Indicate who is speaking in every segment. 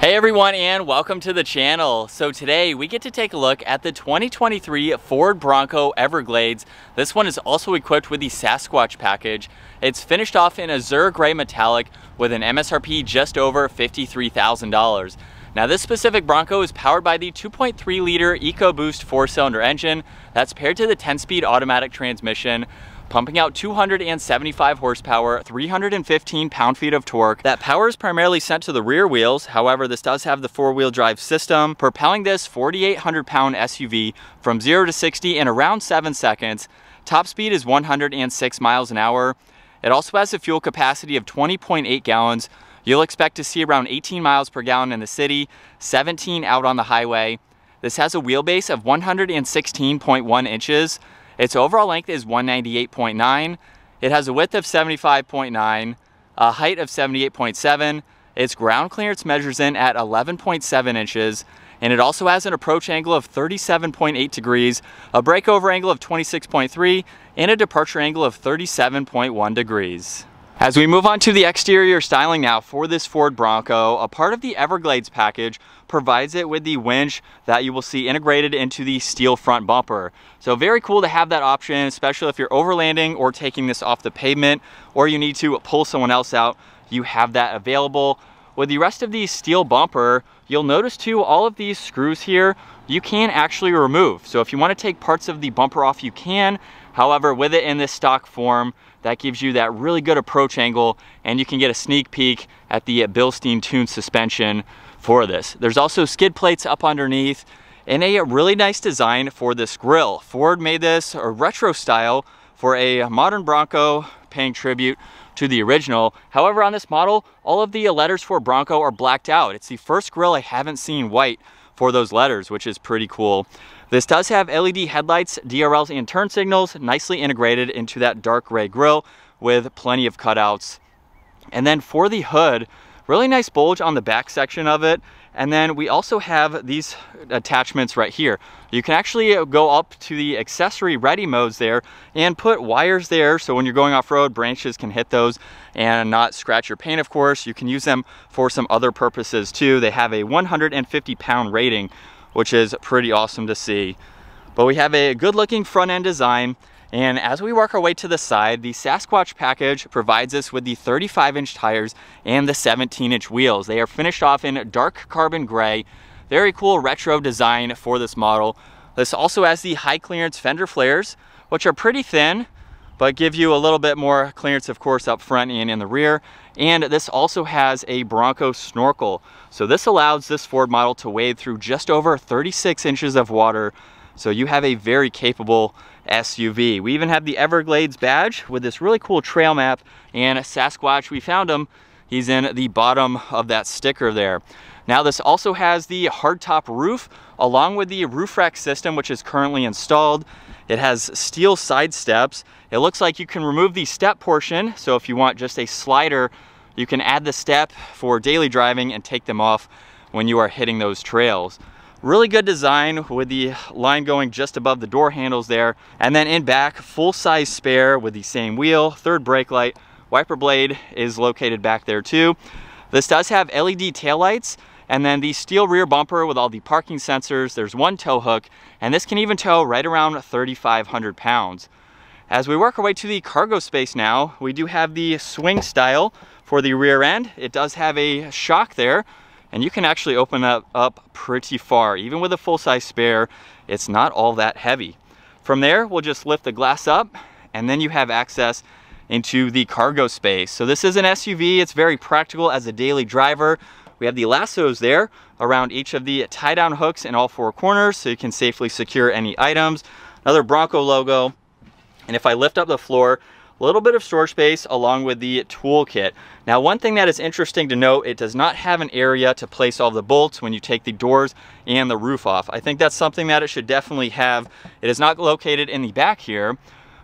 Speaker 1: Hey everyone and welcome to the channel. So today we get to take a look at the 2023 Ford Bronco Everglades. This one is also equipped with the Sasquatch package. It's finished off in azure gray metallic with an MSRP just over $53,000. Now this specific Bronco is powered by the 2.3 liter EcoBoost four cylinder engine that's paired to the 10 speed automatic transmission pumping out 275 horsepower, 315 pound-feet of torque. That power is primarily sent to the rear wheels. However, this does have the four-wheel drive system, propelling this 4,800 pound SUV from 0 to 60 in around 7 seconds. Top speed is 106 miles an hour. It also has a fuel capacity of 20.8 gallons. You'll expect to see around 18 miles per gallon in the city, 17 out on the highway. This has a wheelbase of 116.1 inches, its overall length is 198.9. It has a width of 75.9, a height of 78.7. Its ground clearance measures in at 11.7 inches, and it also has an approach angle of 37.8 degrees, a breakover angle of 26.3, and a departure angle of 37.1 degrees. As we move on to the exterior styling now for this Ford Bronco, a part of the Everglades package provides it with the winch that you will see integrated into the steel front bumper. So very cool to have that option, especially if you're overlanding or taking this off the pavement, or you need to pull someone else out, you have that available. With the rest of the steel bumper, you'll notice too, all of these screws here, you can actually remove. So if you wanna take parts of the bumper off, you can. However, with it in this stock form, that gives you that really good approach angle and you can get a sneak peek at the Bilstein tuned suspension for this. There's also skid plates up underneath and a really nice design for this grill. Ford made this a retro style for a modern Bronco paying tribute to the original. However, on this model, all of the letters for Bronco are blacked out. It's the first grill I haven't seen white for those letters, which is pretty cool. This does have LED headlights, DRLs, and turn signals nicely integrated into that dark gray grille with plenty of cutouts. And then for the hood, really nice bulge on the back section of it. And then we also have these attachments right here. You can actually go up to the accessory ready modes there and put wires there so when you're going off-road, branches can hit those and not scratch your paint, of course. You can use them for some other purposes too. They have a 150 pound rating, which is pretty awesome to see. But we have a good looking front end design and as we work our way to the side, the Sasquatch package provides us with the 35 inch tires and the 17 inch wheels. They are finished off in dark carbon gray. Very cool retro design for this model. This also has the high clearance fender flares, which are pretty thin, but give you a little bit more clearance, of course, up front and in the rear. And this also has a Bronco snorkel. So this allows this Ford model to wade through just over 36 inches of water. So you have a very capable SUV. We even have the Everglades badge with this really cool trail map and Sasquatch, we found him. He's in the bottom of that sticker there. Now this also has the hardtop roof along with the roof rack system which is currently installed. It has steel side steps. It looks like you can remove the step portion. So if you want just a slider, you can add the step for daily driving and take them off when you are hitting those trails. Really good design with the line going just above the door handles there. And then in back, full size spare with the same wheel, third brake light, wiper blade is located back there too. This does have LED taillights and then the steel rear bumper with all the parking sensors, there's one tow hook, and this can even tow right around 3,500 pounds. As we work our way to the cargo space now, we do have the swing style for the rear end. It does have a shock there, and you can actually open that up pretty far. Even with a full-size spare, it's not all that heavy. From there, we'll just lift the glass up, and then you have access into the cargo space. So this is an SUV, it's very practical as a daily driver. We have the lassos there around each of the tie down hooks in all four corners so you can safely secure any items. Another Bronco logo. And if I lift up the floor, a little bit of storage space along with the toolkit. Now one thing that is interesting to note, it does not have an area to place all the bolts when you take the doors and the roof off. I think that's something that it should definitely have. It is not located in the back here,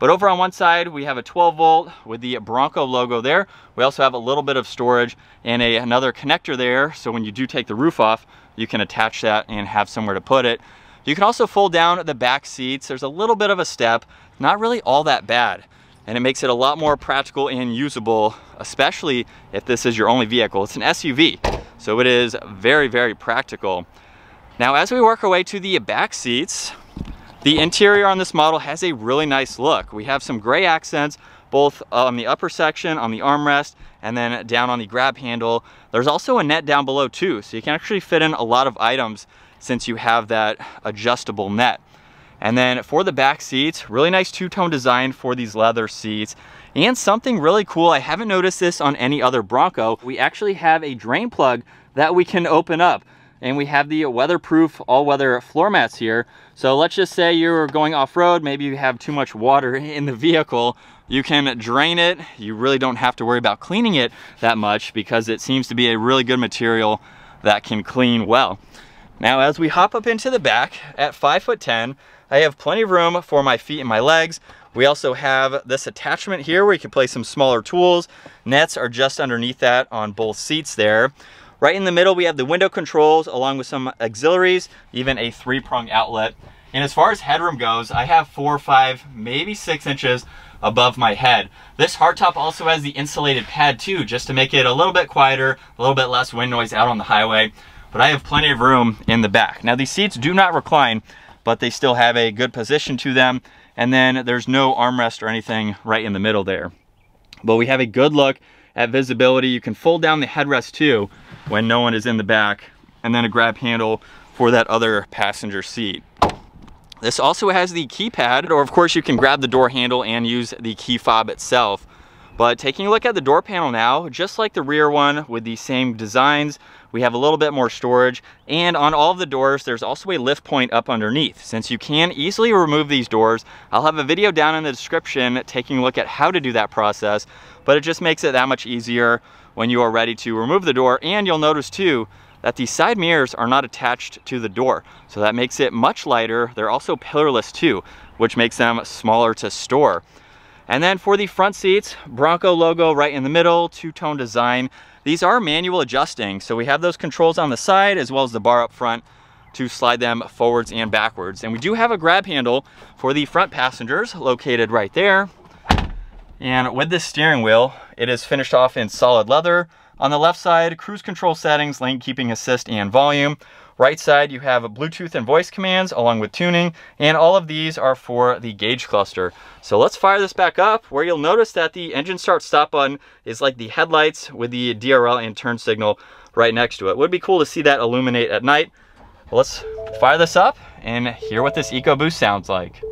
Speaker 1: but over on one side, we have a 12 volt with the Bronco logo there. We also have a little bit of storage and a, another connector there. So when you do take the roof off, you can attach that and have somewhere to put it. You can also fold down the back seats. There's a little bit of a step, not really all that bad. And it makes it a lot more practical and usable, especially if this is your only vehicle. It's an SUV. So it is very, very practical. Now, as we work our way to the back seats, the interior on this model has a really nice look. We have some gray accents, both on the upper section, on the armrest, and then down on the grab handle. There's also a net down below too, so you can actually fit in a lot of items since you have that adjustable net. And then for the back seats, really nice two-tone design for these leather seats. And something really cool, I haven't noticed this on any other Bronco, we actually have a drain plug that we can open up and we have the weatherproof all-weather floor mats here. So let's just say you're going off-road, maybe you have too much water in the vehicle, you can drain it. You really don't have to worry about cleaning it that much because it seems to be a really good material that can clean well. Now, as we hop up into the back at five foot 10, I have plenty of room for my feet and my legs. We also have this attachment here where you can place some smaller tools. Nets are just underneath that on both seats there. Right in the middle, we have the window controls along with some auxiliaries, even a three prong outlet. And as far as headroom goes, I have four, five, maybe six inches above my head. This hardtop also has the insulated pad too, just to make it a little bit quieter, a little bit less wind noise out on the highway. But I have plenty of room in the back. Now these seats do not recline, but they still have a good position to them. And then there's no armrest or anything right in the middle there. But we have a good look at visibility. You can fold down the headrest too, when no one is in the back, and then a grab handle for that other passenger seat. This also has the keypad, or of course you can grab the door handle and use the key fob itself. But taking a look at the door panel now, just like the rear one with the same designs, we have a little bit more storage. And on all of the doors, there's also a lift point up underneath. Since you can easily remove these doors, I'll have a video down in the description taking a look at how to do that process, but it just makes it that much easier when you are ready to remove the door. And you'll notice too, that these side mirrors are not attached to the door. So that makes it much lighter. They're also pillarless too, which makes them smaller to store. And then for the front seats, Bronco logo right in the middle, two-tone design. These are manual adjusting. So we have those controls on the side as well as the bar up front to slide them forwards and backwards. And we do have a grab handle for the front passengers located right there. And with this steering wheel, it is finished off in solid leather. On the left side, cruise control settings, lane keeping assist, and volume. Right side, you have Bluetooth and voice commands along with tuning, and all of these are for the gauge cluster. So let's fire this back up, where you'll notice that the engine start stop button is like the headlights with the DRL and turn signal right next to it. Would be cool to see that illuminate at night. let's fire this up and hear what this EcoBoost sounds like.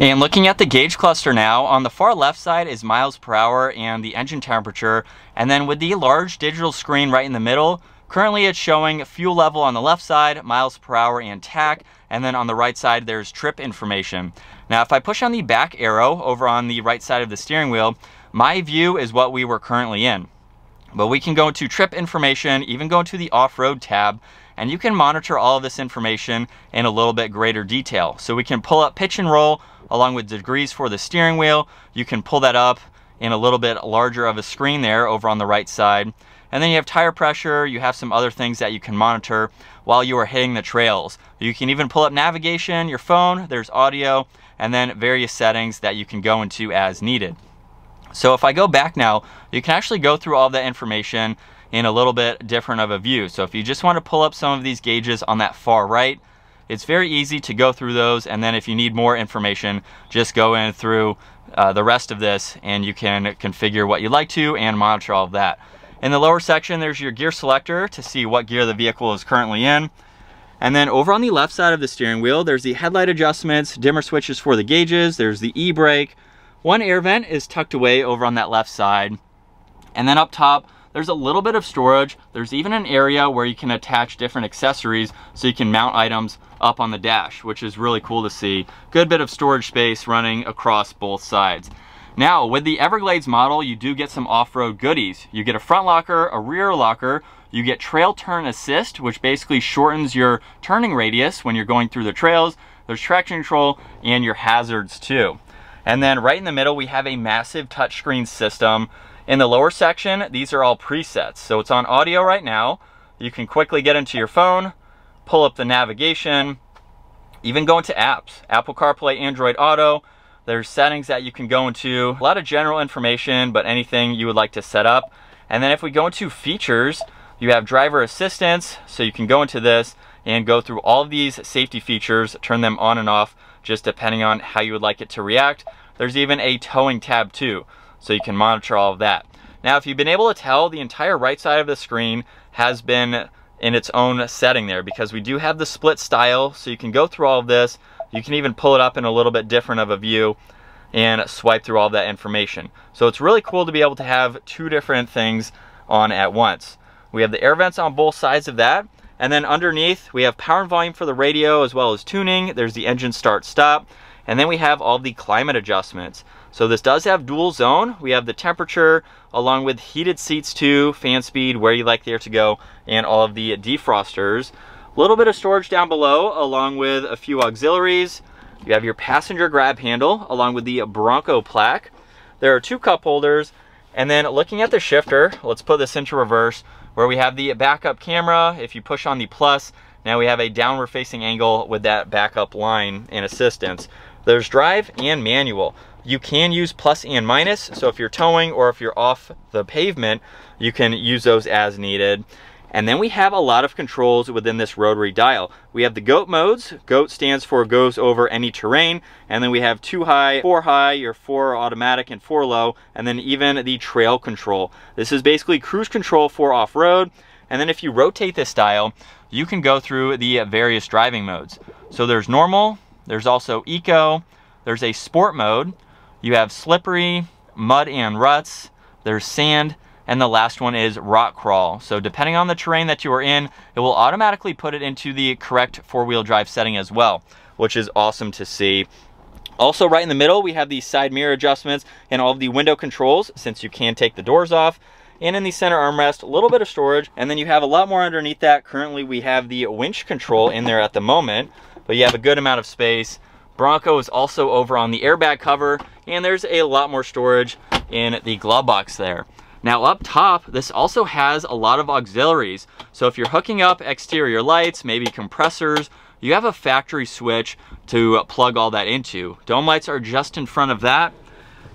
Speaker 1: And looking at the gauge cluster now, on the far left side is miles per hour and the engine temperature. And then with the large digital screen right in the middle, currently it's showing fuel level on the left side, miles per hour and tach. And then on the right side, there's trip information. Now, if I push on the back arrow over on the right side of the steering wheel, my view is what we were currently in. But we can go to trip information, even go to the off-road tab, and you can monitor all of this information in a little bit greater detail. So we can pull up pitch and roll along with degrees for the steering wheel. You can pull that up in a little bit larger of a screen there over on the right side. And then you have tire pressure, you have some other things that you can monitor while you are hitting the trails. You can even pull up navigation, your phone, there's audio, and then various settings that you can go into as needed. So if I go back now, you can actually go through all that information in a little bit different of a view. So if you just want to pull up some of these gauges on that far right, it's very easy to go through those and then if you need more information, just go in through uh, the rest of this and you can configure what you'd like to and monitor all of that. In the lower section, there's your gear selector to see what gear the vehicle is currently in. And then over on the left side of the steering wheel, there's the headlight adjustments, dimmer switches for the gauges, there's the e-brake. One air vent is tucked away over on that left side. And then up top, there's a little bit of storage. There's even an area where you can attach different accessories so you can mount items up on the dash, which is really cool to see. Good bit of storage space running across both sides. Now, with the Everglades model, you do get some off-road goodies. You get a front locker, a rear locker, you get trail turn assist, which basically shortens your turning radius when you're going through the trails. There's traction control and your hazards too. And then right in the middle, we have a massive touchscreen system in the lower section, these are all presets. So it's on audio right now. You can quickly get into your phone, pull up the navigation, even go into apps. Apple CarPlay, Android Auto, There's settings that you can go into, a lot of general information, but anything you would like to set up. And then if we go into features, you have driver assistance, so you can go into this and go through all of these safety features, turn them on and off, just depending on how you would like it to react. There's even a towing tab too, so you can monitor all of that. Now, if you've been able to tell, the entire right side of the screen has been in its own setting there because we do have the split style, so you can go through all of this. You can even pull it up in a little bit different of a view and swipe through all that information. So it's really cool to be able to have two different things on at once. We have the air vents on both sides of that. And then underneath, we have power and volume for the radio as well as tuning. There's the engine start stop. And then we have all the climate adjustments. So this does have dual zone. We have the temperature along with heated seats too, fan speed, where you like the air to go, and all of the defrosters. A little bit of storage down below along with a few auxiliaries. You have your passenger grab handle along with the Bronco plaque. There are two cup holders. And then looking at the shifter, let's put this into reverse where we have the backup camera. If you push on the plus, now we have a downward facing angle with that backup line and assistance. There's drive and manual. You can use plus and minus, so if you're towing or if you're off the pavement, you can use those as needed. And then we have a lot of controls within this rotary dial. We have the GOAT modes. GOAT stands for goes over any terrain. And then we have two high, four high, your four automatic and four low. And then even the trail control. This is basically cruise control for off-road. And then if you rotate this dial, you can go through the various driving modes. So there's normal, there's also eco, there's a sport mode, you have slippery, mud and ruts, there's sand, and the last one is rock crawl. So depending on the terrain that you are in, it will automatically put it into the correct four-wheel drive setting as well, which is awesome to see. Also right in the middle, we have the side mirror adjustments and all of the window controls since you can take the doors off. And in the center armrest, a little bit of storage. And then you have a lot more underneath that. Currently we have the winch control in there at the moment, but you have a good amount of space. Bronco is also over on the airbag cover and there's a lot more storage in the glove box there. Now up top, this also has a lot of auxiliaries. So if you're hooking up exterior lights, maybe compressors, you have a factory switch to plug all that into. Dome lights are just in front of that.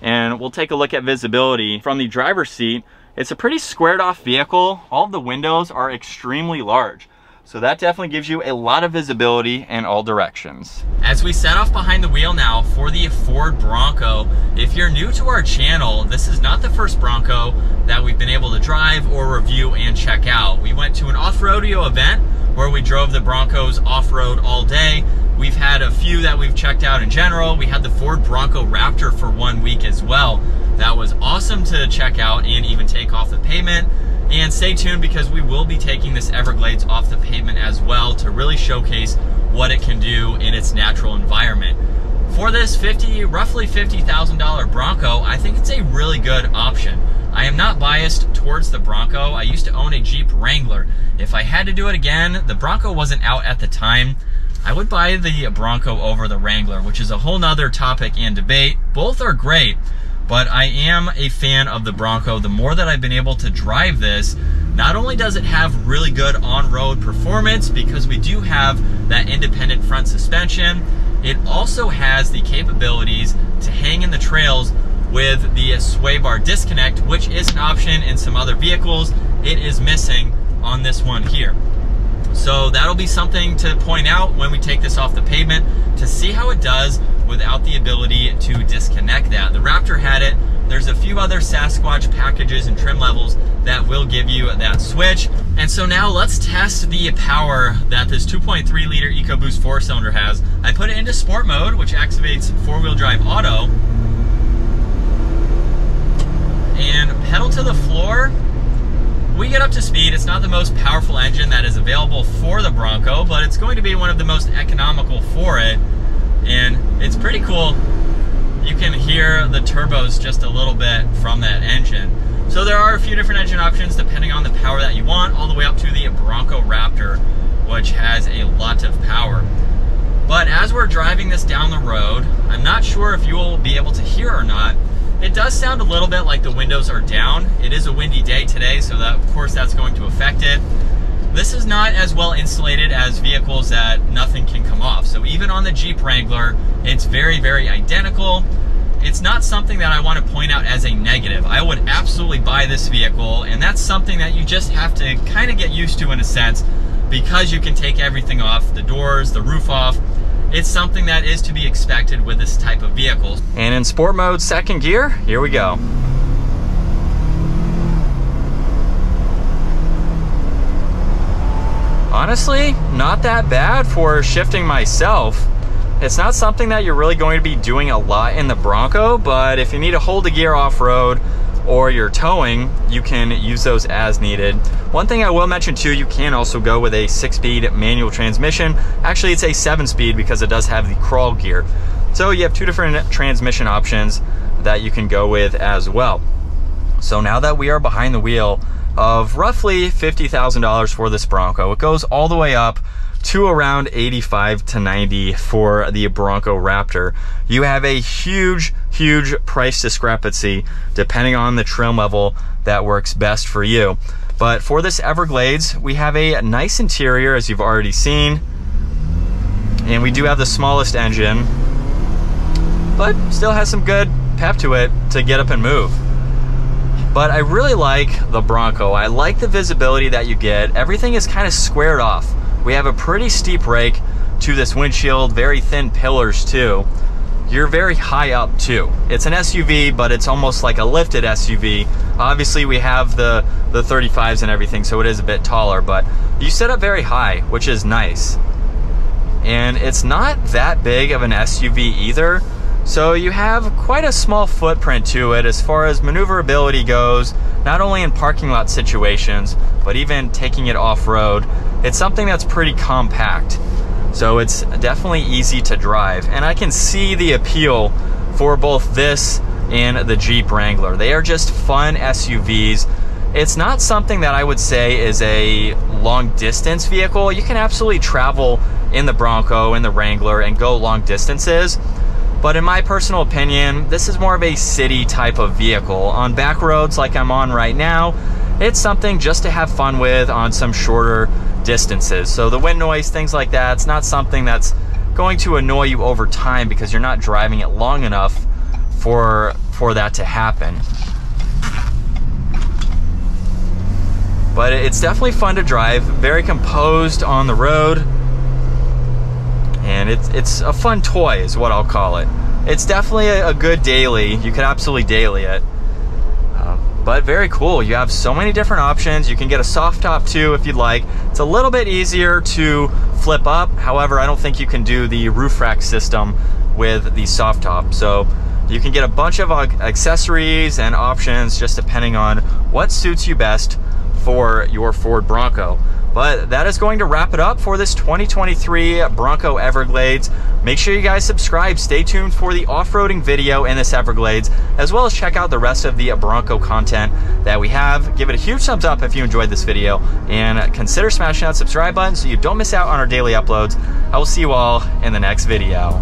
Speaker 1: And we'll take a look at visibility from the driver's seat. It's a pretty squared off vehicle. All of the windows are extremely large. So that definitely gives you a lot of visibility in all directions. As we set off behind the wheel now for the Ford Bronco, if you're new to our channel, this is not the first Bronco that we've been able to drive or review and check out. We went to an off-roadeo event where we drove the Broncos off-road all day. We've had a few that we've checked out in general. We had the Ford Bronco Raptor for one week as well. That was awesome to check out and even take off the pavement. And stay tuned because we will be taking this Everglades off the pavement as well to really showcase what it can do in its natural environment. For this 50, roughly $50,000 Bronco, I think it's a really good option. I am not biased towards the Bronco. I used to own a Jeep Wrangler. If I had to do it again, the Bronco wasn't out at the time. I would buy the Bronco over the Wrangler, which is a whole nother topic and debate. Both are great, but I am a fan of the Bronco. The more that I've been able to drive this, not only does it have really good on-road performance because we do have that independent front suspension, it also has the capabilities to hang in the trails with the sway bar disconnect, which is an option in some other vehicles. It is missing on this one here. So that'll be something to point out when we take this off the pavement to see how it does without the ability to disconnect that. The Raptor had it. There's a few other Sasquatch packages and trim levels that will give you that switch. And so now let's test the power that this 2.3 liter EcoBoost four cylinder has. I put it into sport mode, which activates four wheel drive auto. And pedal to the floor, we get up to speed. It's not the most powerful engine that is available for the Bronco, but it's going to be one of the most economical for it and it's pretty cool. You can hear the turbos just a little bit from that engine. So there are a few different engine options depending on the power that you want, all the way up to the Bronco Raptor, which has a lot of power. But as we're driving this down the road, I'm not sure if you will be able to hear or not. It does sound a little bit like the windows are down. It is a windy day today, so that of course that's going to affect it. This is not as well insulated as vehicles that nothing can come off. So even on the Jeep Wrangler, it's very, very identical. It's not something that I want to point out as a negative. I would absolutely buy this vehicle, and that's something that you just have to kind of get used to in a sense because you can take everything off, the doors, the roof off. It's something that is to be expected with this type of vehicle. And in sport mode, second gear, here we go. Honestly, not that bad for shifting myself. It's not something that you're really going to be doing a lot in the Bronco, but if you need to hold the gear off-road or you're towing, you can use those as needed. One thing I will mention too, you can also go with a six-speed manual transmission. Actually, it's a seven-speed because it does have the crawl gear. So you have two different transmission options that you can go with as well. So now that we are behind the wheel, of roughly $50,000 for this Bronco. It goes all the way up to around 85 to 90 for the Bronco Raptor. You have a huge, huge price discrepancy depending on the trim level that works best for you. But for this Everglades, we have a nice interior as you've already seen. And we do have the smallest engine, but still has some good pep to it to get up and move. But I really like the Bronco. I like the visibility that you get. Everything is kind of squared off. We have a pretty steep rake to this windshield, very thin pillars too. You're very high up too. It's an SUV, but it's almost like a lifted SUV. Obviously we have the, the 35s and everything, so it is a bit taller, but you sit up very high, which is nice. And it's not that big of an SUV either, so you have quite a small footprint to it as far as maneuverability goes, not only in parking lot situations, but even taking it off-road. It's something that's pretty compact. So it's definitely easy to drive. And I can see the appeal for both this and the Jeep Wrangler. They are just fun SUVs. It's not something that I would say is a long distance vehicle. You can absolutely travel in the Bronco, in the Wrangler, and go long distances. But in my personal opinion, this is more of a city type of vehicle. On back roads like I'm on right now, it's something just to have fun with on some shorter distances. So the wind noise, things like that, it's not something that's going to annoy you over time because you're not driving it long enough for, for that to happen. But it's definitely fun to drive, very composed on the road and it's it's a fun toy is what I'll call it. It's definitely a, a good daily. You can absolutely daily it. Uh, but very cool. You have so many different options. You can get a soft top too if you'd like. It's a little bit easier to flip up. However, I don't think you can do the roof rack system with the soft top. So you can get a bunch of accessories and options just depending on what suits you best for your Ford Bronco. But that is going to wrap it up for this 2023 Bronco Everglades. Make sure you guys subscribe. Stay tuned for the off-roading video in this Everglades, as well as check out the rest of the Bronco content that we have. Give it a huge thumbs up if you enjoyed this video, and consider smashing that subscribe button so you don't miss out on our daily uploads. I will see you all in the next video.